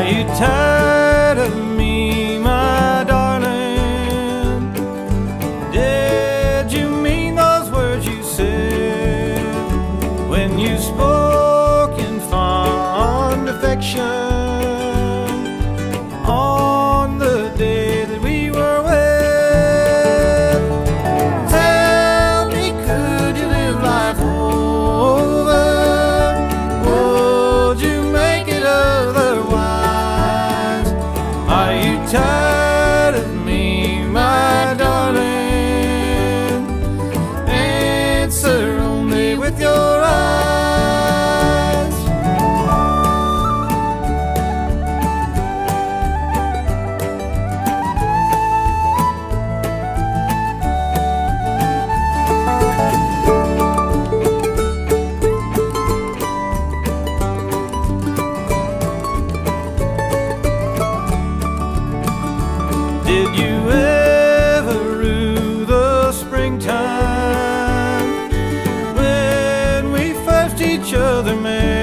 Are you tired of me, my darling? Did you mean those words you said when you spoke in fond affection? Did you ever rue the springtime when we first each other met?